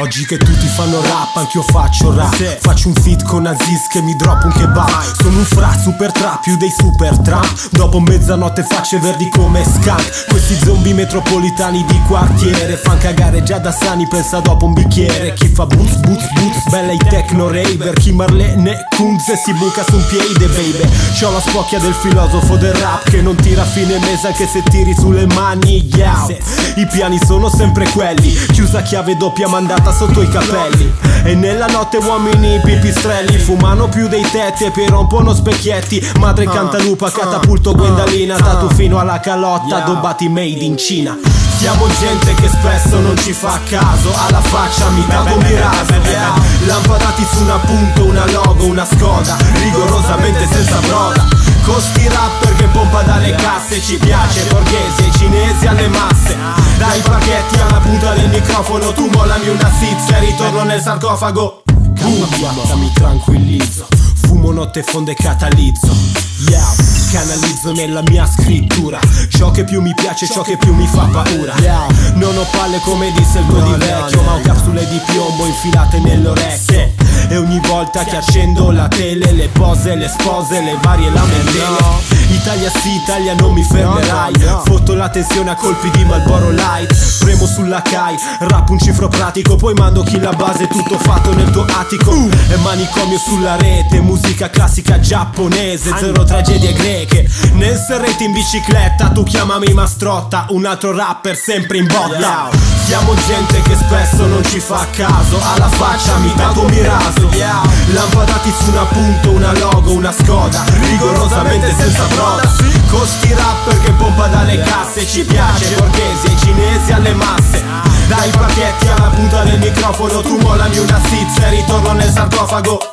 Oggi che tutti fanno rap, anch'io faccio rap. Sì. Faccio un feat con Aziz che mi droppa un kebab. Sono un fra super trap, più dei super trap Dopo mezzanotte facce verdi come skunk Questi zombie metropolitani di quartiere Fan cagare già da sani, pensa dopo un bicchiere. Chi fa boots, boots, boots, bella i techno raver. Chi Marlene Kunze si buca su un piede baby. C'ho la spocchia del filosofo del rap Che non tira a fine mese anche se tiri sulle mani yeah. I piani sono sempre quelli. Chiusa chiave doppia mandata sotto i capelli. E nella notte uomini pipistrelli Fumano più dei tetti e poi rompono specchietti. Madre cantalupa, catapulto guendalina Tatu fino alla calotta, adobbati made in Cina. Siamo gente che spesso non ci fa caso. Alla faccia mi dà un miraso yeah. Lampadati su un appunto, una logo, una scoda. Rigorosamente senza broda. Costi rapper che pompa dalle casse. Ci piace borghesi e cinesi alle masse. Dai microfono Tu mollami una sizza e ritorno nel sarcofago. Buia, mi tranquillizzo. Fumo notte fonde e catalizzo. Yeah, canalizzo nella mia scrittura. Ciò che più mi piace, ciò che più mi fa paura. Non ho palle come disse il tuo di vecchio Ma ho capsule di piombo infilate nelle orecchie E ogni volta che accendo la tele Le pose, le spose, le varie lamentele Italia sì, Italia non mi fermerai. Fotto la tensione a colpi di Malboro Light. Premo sulla Kai, rap un cifro pratico Poi mando chi la base, tutto fatto nel tuo attico. E manicomio sulla rete, musica classica giapponese Zero tragedie greche. Nel serrete in bicicletta, tu chiamami mastrotta Un altro rapper sempre in botta. Siamo gente che spesso non ci fa caso Alla faccia mi dato mi raso Lampadati su un appunto, una logo, una scoda Rigorosamente senza broda Costi rapper che pompa dalle casse Ci piace borghesi e cinesi alle masse. Dai pacchetti alla punta del microfono Tu mollami una sizza e ritorno nel sarcofago